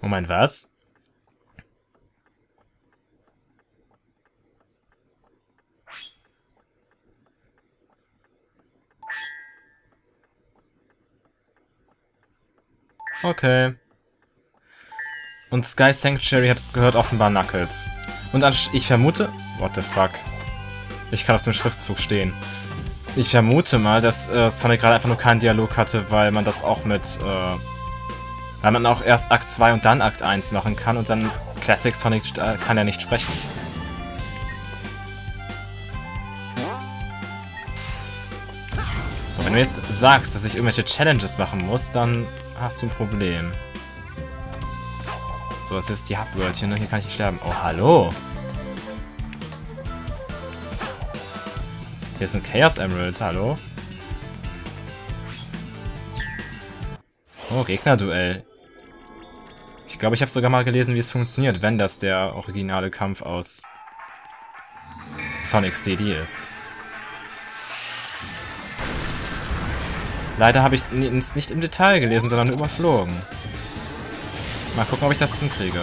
Moment, was? Okay. Und Sky Sanctuary hat gehört offenbar Knuckles. Und ich vermute... What the fuck? Ich kann auf dem Schriftzug stehen. Ich vermute mal, dass äh, Sonic gerade einfach nur keinen Dialog hatte, weil man das auch mit... Äh, weil man auch erst Akt 2 und dann Akt 1 machen kann und dann Classic Sonic äh, kann er nicht sprechen. So, wenn du jetzt sagst, dass ich irgendwelche Challenges machen muss, dann hast du ein Problem. So, es ist die Hubworld hier, ne? Hier kann ich nicht sterben. Oh, hallo. Hier ist ein Chaos Emerald, hallo. Oh, Gegnerduell. Ich glaube, ich habe sogar mal gelesen, wie es funktioniert, wenn das der originale Kampf aus Sonic CD ist. Leider habe ich es nicht im Detail gelesen, sondern überflogen. Mal gucken, ob ich das hinkriege.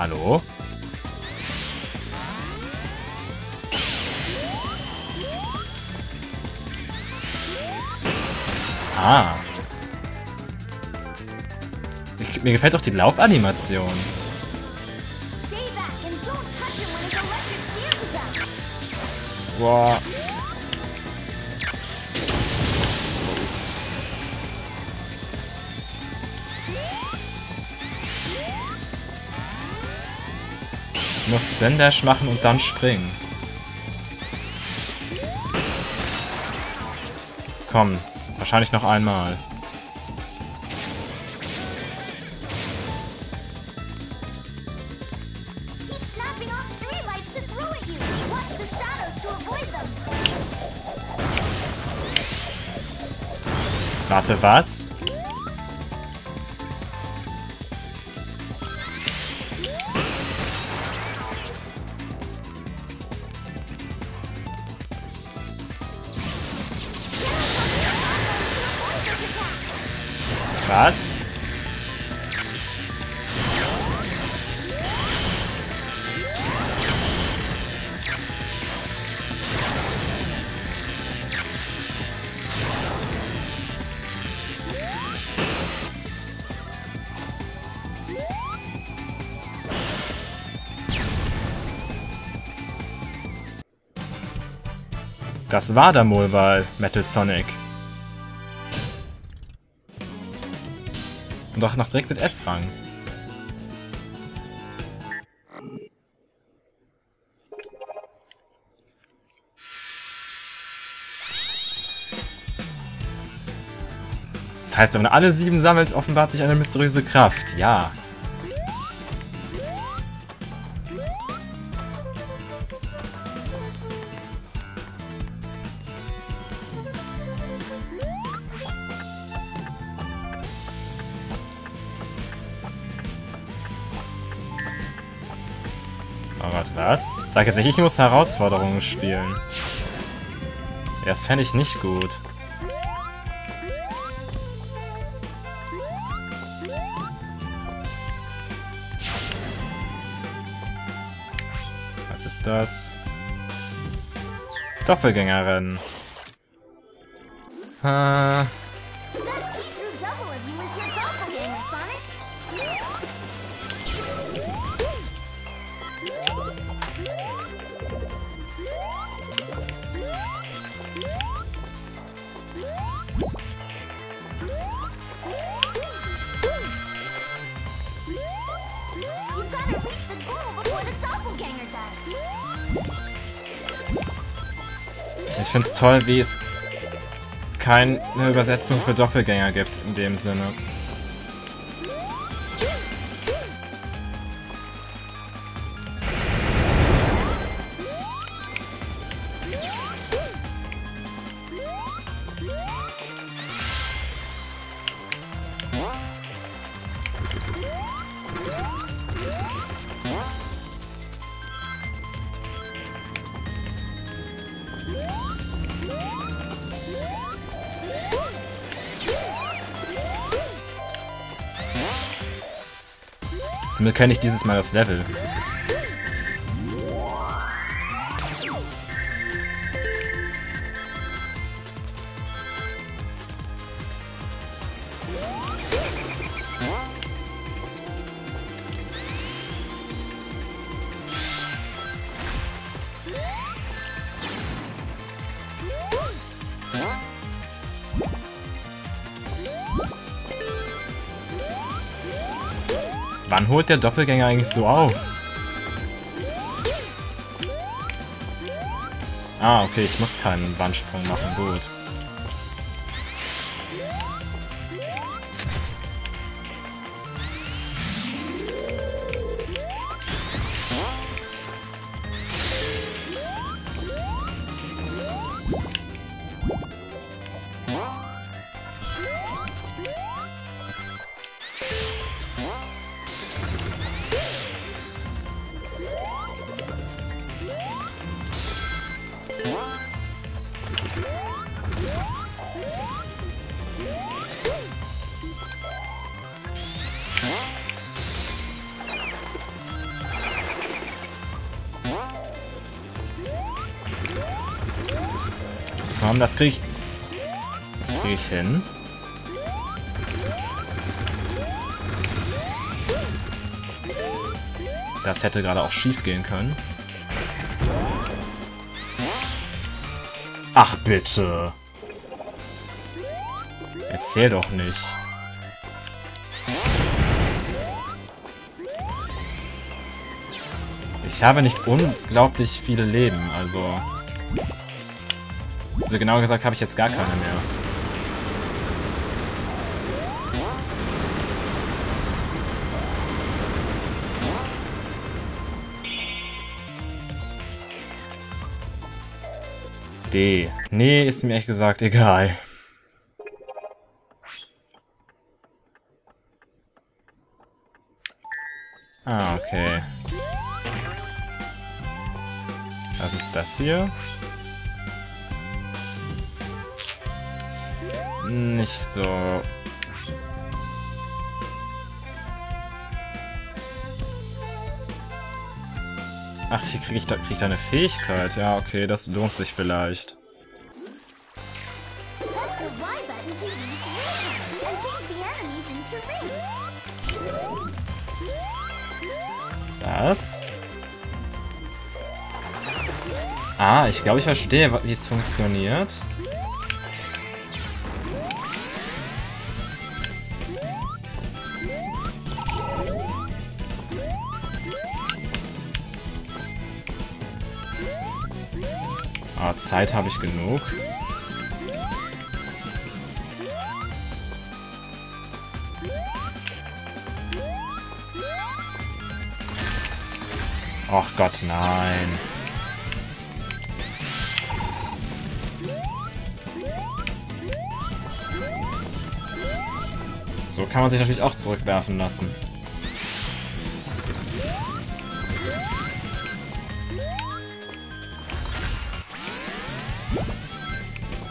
Hallo? Ah. Ich, mir gefällt doch die Laufanimation. Boah. Muss Spin Dash machen und dann springen. Komm, wahrscheinlich noch einmal. Warte, was? Was? Das war der Molball, Metal Sonic. Und auch noch direkt mit S-Rang. Das heißt, wenn man alle sieben sammelt, offenbart sich eine mysteriöse Kraft. Ja. Sag jetzt nicht, ich muss Herausforderungen spielen. Das fände ich nicht gut. Was ist das? Doppelgängerin. Äh... Ich find's toll, wie es keine Übersetzung für Doppelgänger gibt in dem Sinne. Zum kenne ich dieses Mal das Level. Wann holt der Doppelgänger eigentlich so auf? Ah, okay, ich muss keinen Wandsprung machen, gut. Komm, das krieg ich... Das krieg ich hin. Das hätte gerade auch schief gehen können. Ach bitte. Erzähl doch nicht. Ich habe nicht unglaublich viele Leben, also... Also genauer gesagt habe ich jetzt gar keine mehr. D. Nee, ist mir echt gesagt egal. Ah, okay. Was ist das hier? Nicht so... Ach, hier kriege ich, da, krieg ich da eine Fähigkeit. Ja, okay, das lohnt sich vielleicht. Das? Ah, ich glaube, ich verstehe, wie es funktioniert. Ah, Zeit habe ich genug. Ach Gott, nein. So kann man sich natürlich auch zurückwerfen lassen.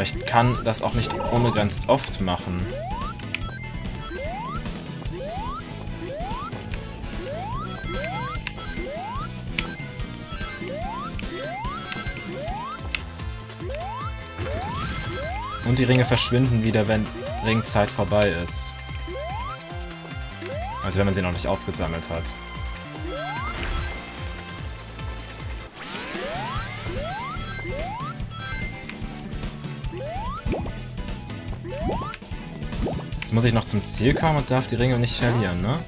Aber ich kann das auch nicht unbegrenzt oft machen. Und die Ringe verschwinden wieder, wenn Ringzeit vorbei ist. Also wenn man sie noch nicht aufgesammelt hat. Jetzt muss ich noch zum Ziel kommen und darf die Ringe nicht verlieren, ne?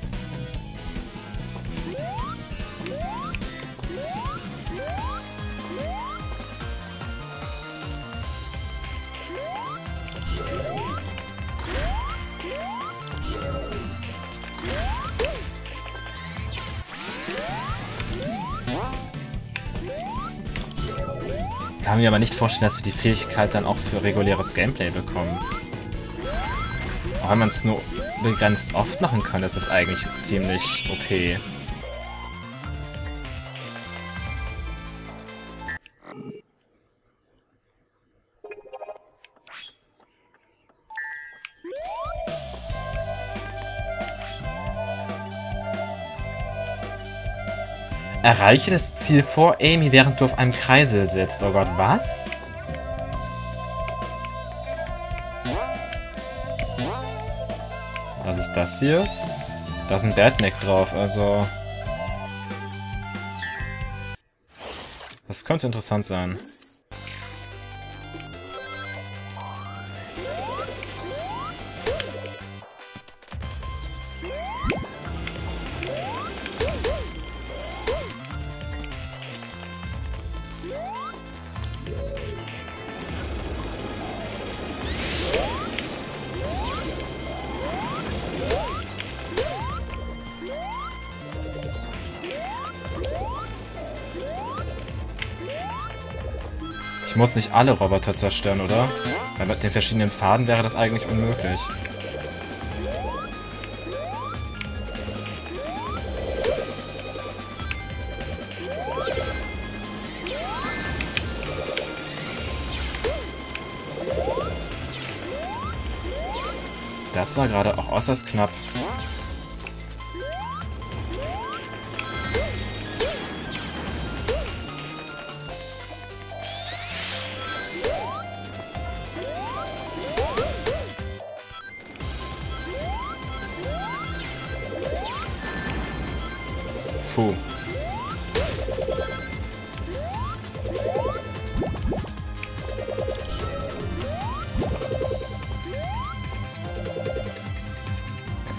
kann mir aber nicht vorstellen, dass wir die Fähigkeit dann auch für reguläres Gameplay bekommen. Auch wenn man es nur begrenzt oft machen kann, ist das eigentlich ziemlich okay. Erreiche das Ziel vor Amy, während du auf einem Kreisel sitzt. Oh Gott, was? Ist das hier? Da ist ein Badneck drauf, also... Das könnte interessant sein. Muss nicht alle Roboter zerstören, oder? Weil mit den verschiedenen Pfaden wäre das eigentlich unmöglich. Das war gerade auch äußerst knapp.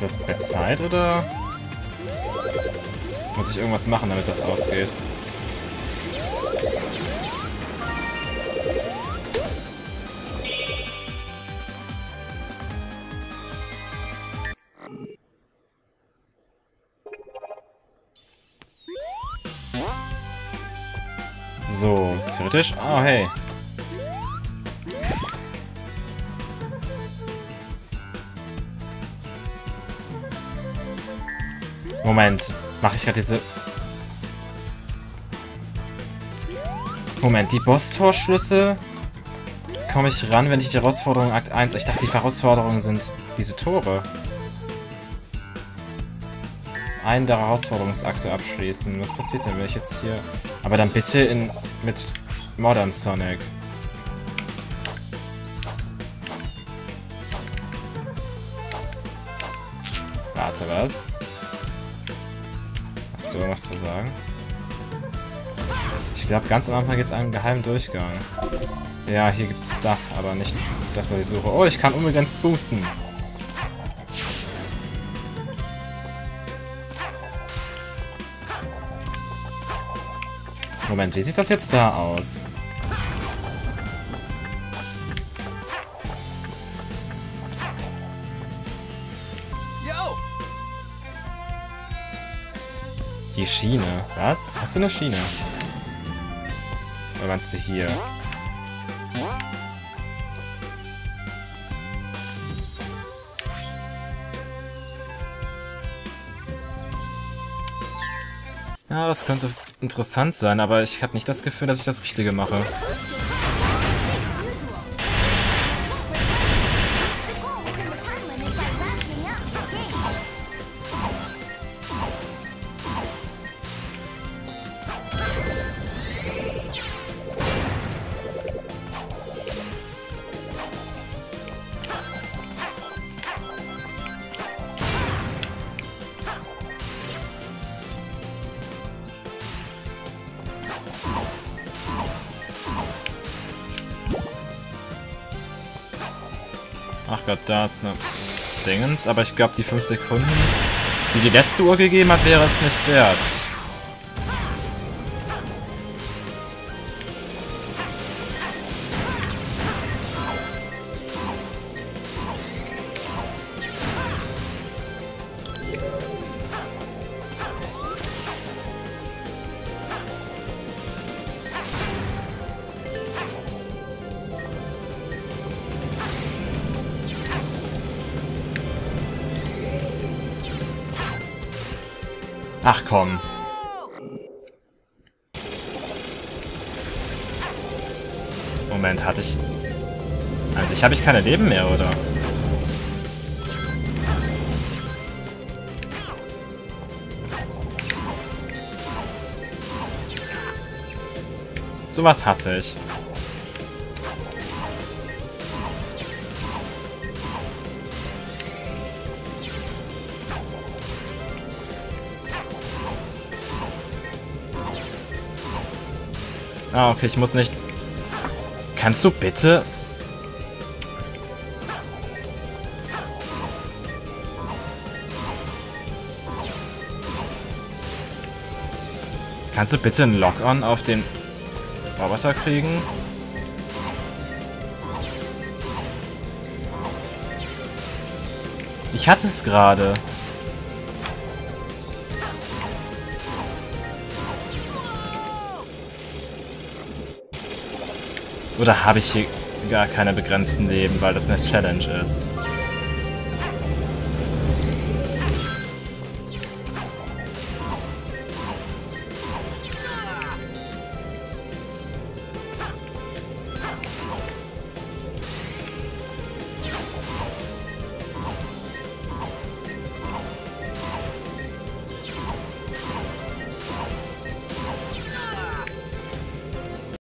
Das bezahlt oder muss ich irgendwas machen, damit das ausgeht? So, theoretisch. Ah, oh, hey. Moment, mache ich gerade diese... Moment, die Boss-Torschlüsse komme ich ran, wenn ich die Herausforderung Akt 1... Ich dachte, die Herausforderungen sind diese Tore. Einen der Herausforderungsakte abschließen. Was passiert denn, wenn ich jetzt hier... Aber dann bitte in mit Modern Sonic. Warte, was? Hast du irgendwas zu sagen? Ich glaube, ganz am Anfang geht es einen geheimen Durchgang. Ja, hier gibt's Stuff, aber nicht das, was ich suche. Oh, ich kann unbegrenzt boosten. Moment, wie sieht das jetzt da aus? Die Schiene. Was? Hast du eine Schiene? Oder meinst du hier? Ja, das könnte interessant sein, aber ich habe nicht das Gefühl, dass ich das Richtige mache. Gott, da ist eine Dingens. Aber ich glaube, die 5 Sekunden, die die letzte Uhr gegeben hat, wäre es nicht wert. Ach komm. Moment, hatte ich... An sich habe ich keine Leben mehr, oder? Sowas hasse ich. Ah, okay, ich muss nicht... Kannst du bitte... Kannst du bitte einen Lock-on auf den Roboter kriegen? Ich hatte es gerade. Oder habe ich hier gar keine begrenzten Leben, weil das eine Challenge ist?